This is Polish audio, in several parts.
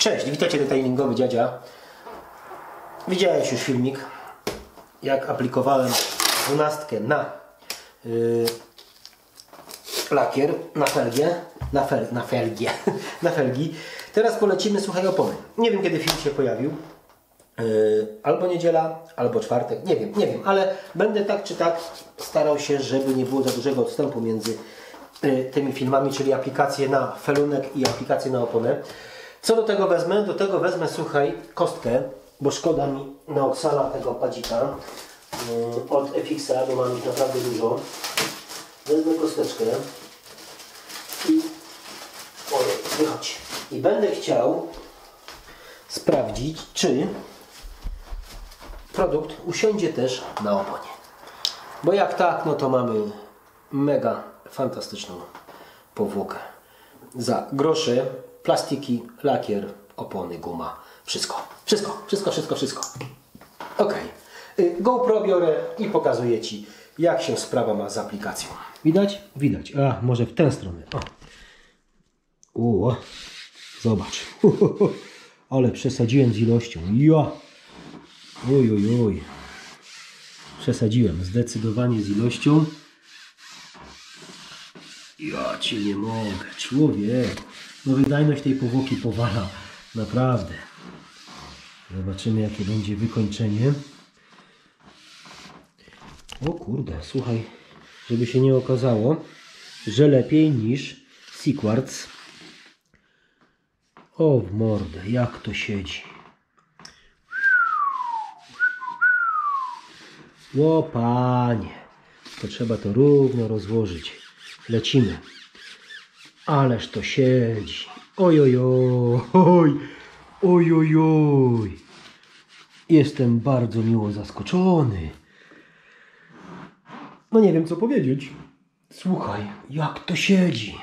Cześć, witajcie detailingowy dziadzia. Widziałeś już filmik, jak aplikowałem dwunastkę na yy, lakier, na felgię, na, fel, na felgię, na felgi. Teraz polecimy, słuchaj, opony. Nie wiem, kiedy film się pojawił. Yy, albo niedziela, albo czwartek, nie wiem, nie wiem, ale będę tak czy tak starał się, żeby nie było za dużego odstępu między yy, tymi filmami, czyli aplikacje na felunek i aplikacje na oponę. Co do tego wezmę? Do tego wezmę, słuchaj, kostkę, bo szkoda mi na Oksala tego padzika yy, od FX-a, bo mam ich naprawdę dużo. Wezmę kosteczkę i ojej, wychodź. I będę chciał sprawdzić, czy produkt usiądzie też na oponie. Bo jak tak, no to mamy mega fantastyczną powłokę. Za grosze, plastiki, lakier, opony, guma, wszystko. Wszystko, wszystko, wszystko, wszystko. Ok. GoPro biorę i pokazuję Ci, jak się sprawa ma z aplikacją. Widać? Widać. A, może w tę stronę. O. O, zobacz. Ale przesadziłem z ilością. Ja. Oj, oj, oj. Przesadziłem zdecydowanie z ilością. Ja cię nie mogę, człowiek. No wydajność tej powłoki powala. Naprawdę. Zobaczymy jakie będzie wykończenie. O kurde, słuchaj, żeby się nie okazało, że lepiej niż Sequartz. O w mordę, jak to siedzi. O panie, to trzeba to równo rozłożyć. Lecimy. Ależ to siedzi. Oj, oj, oj, oj, oj, oj. Jestem bardzo miło zaskoczony. No nie wiem co powiedzieć. Słuchaj, jak to siedzi.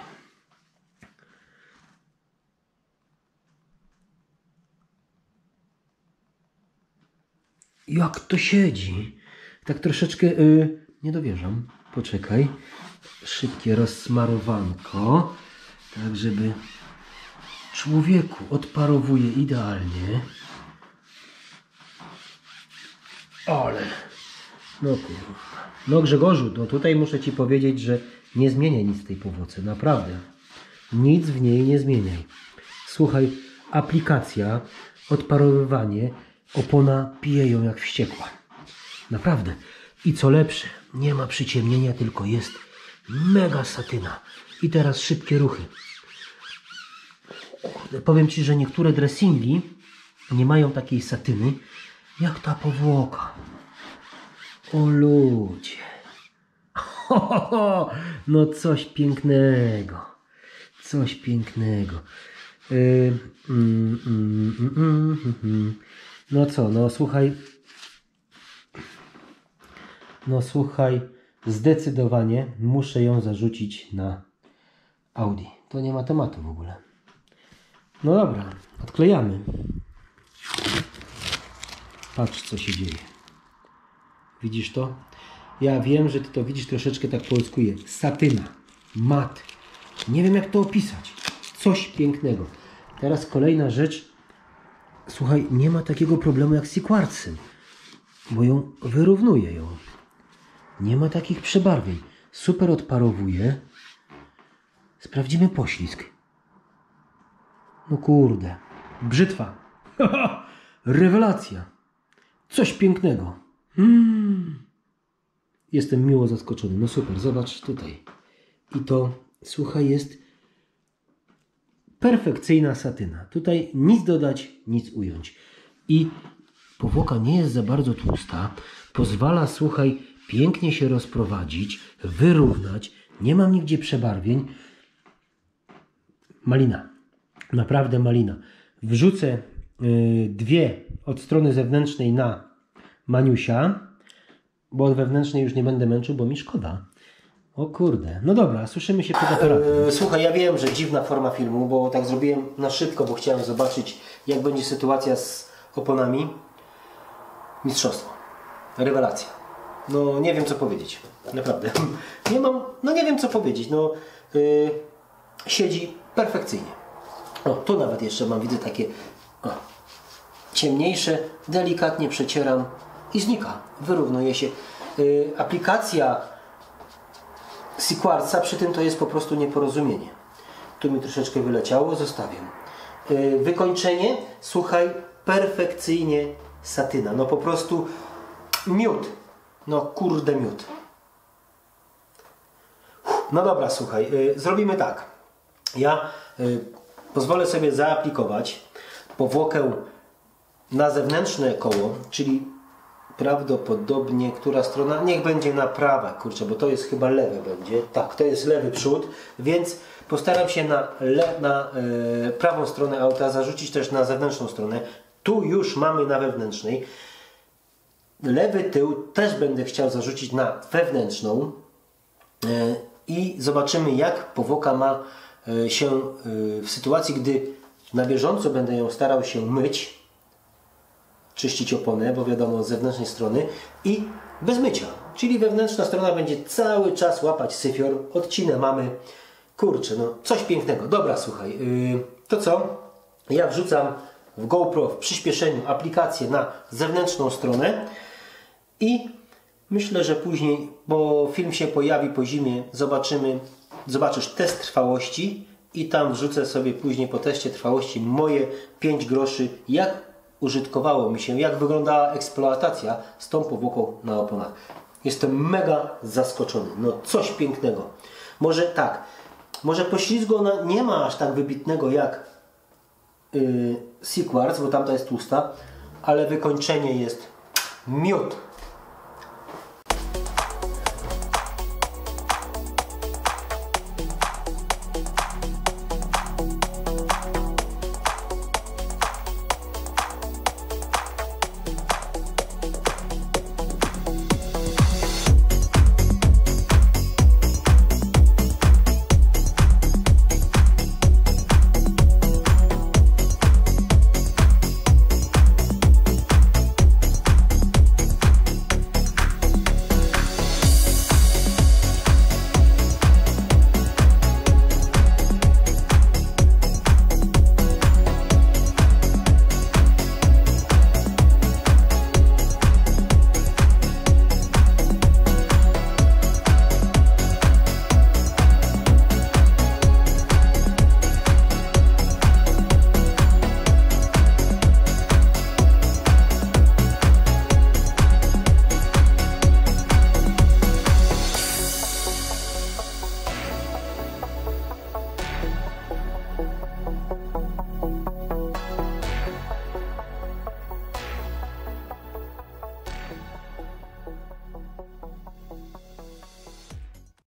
Jak to siedzi. Tak troszeczkę y, nie dowierzam. Poczekaj. Szybkie rozsmarowanko. Tak, żeby człowieku odparowuje idealnie. Ale. No kurwa. No Grzegorzu, no tutaj muszę Ci powiedzieć, że nie zmieniaj nic tej powłoce. Naprawdę. Nic w niej nie zmieniaj. Słuchaj, aplikacja, odparowywanie, opona pije ją jak wściekła. Naprawdę. I co lepsze, nie ma przyciemnienia, tylko jest mega satyna. I teraz szybkie ruchy. Powiem Ci, że niektóre dressingi nie mają takiej satyny, jak ta powłoka. O ludzie. No coś pięknego. Coś pięknego. Mm, mm, mm, mm. No co, no słuchaj. No słuchaj, zdecydowanie muszę ją zarzucić na Audi. To nie ma tematu w ogóle. No dobra, odklejamy. Patrz co się dzieje. Widzisz to? Ja wiem, że ty to widzisz troszeczkę tak polskuje. Satyna, mat. Nie wiem jak to opisać. Coś pięknego. Teraz kolejna rzecz. Słuchaj, nie ma takiego problemu jak z kwarcem, bo ją wyrównuje ją. Nie ma takich przebarwień. Super odparowuje. Sprawdzimy poślizg. No kurde. Brzytwa. Rewelacja. Coś pięknego. Hmm. Jestem miło zaskoczony. No super, zobacz tutaj. I to, słuchaj, jest perfekcyjna satyna. Tutaj nic dodać, nic ująć. I powłoka nie jest za bardzo tłusta. Pozwala, słuchaj, pięknie się rozprowadzić, wyrównać. Nie mam nigdzie przebarwień. Malina. Naprawdę malina. wrzucę y, dwie od strony zewnętrznej na Maniusia, bo od wewnętrznej już nie będę męczył, bo mi szkoda. O kurde. No dobra, słyszymy się przed aparatem. E, Słuchaj, ja wiem, że dziwna forma filmu, bo tak zrobiłem na szybko, bo chciałem zobaczyć, jak będzie sytuacja z oponami. Mistrzostwo. Rewelacja. No nie wiem co powiedzieć. Naprawdę. Nie mam, no nie wiem co powiedzieć. No yy, siedzi perfekcyjnie. O, tu nawet jeszcze mam, widzę takie o, ciemniejsze, delikatnie przecieram i znika. Wyrównuje się. Yy, aplikacja Sequartza przy tym to jest po prostu nieporozumienie. Tu mi troszeczkę wyleciało, zostawiam. Yy, wykończenie, słuchaj, perfekcyjnie satyna. No po prostu miód. No kurde miód. No dobra, słuchaj, y, zrobimy tak. Ja y, pozwolę sobie zaaplikować powłokę na zewnętrzne koło, czyli prawdopodobnie która strona, niech będzie na prawa, kurczę, bo to jest chyba lewe będzie. Tak, to jest lewy przód, więc postaram się na, le, na e, prawą stronę auta zarzucić też na zewnętrzną stronę. Tu już mamy na wewnętrznej. Lewy tył też będę chciał zarzucić na wewnętrzną e, i zobaczymy jak powłoka ma się e, w sytuacji, gdy na bieżąco będę ją starał się myć, czyścić oponę, bo wiadomo z zewnętrznej strony i bez mycia. Czyli wewnętrzna strona będzie cały czas łapać syfior, odcinę mamy. Kurczę, no coś pięknego. Dobra, słuchaj, yy, to co? Ja wrzucam w GoPro w przyspieszeniu aplikację na zewnętrzną stronę i myślę, że później, bo film się pojawi po zimie, zobaczymy, zobaczysz test trwałości i tam wrzucę sobie później po teście trwałości moje 5 groszy, jak użytkowało mi się, jak wyglądała eksploatacja z tą powłoką na oponach. Jestem mega zaskoczony. No coś pięknego. Może tak, może poślizgu ona nie ma aż tak wybitnego jak yy, Sequartz, bo tamta jest tłusta, ale wykończenie jest miód.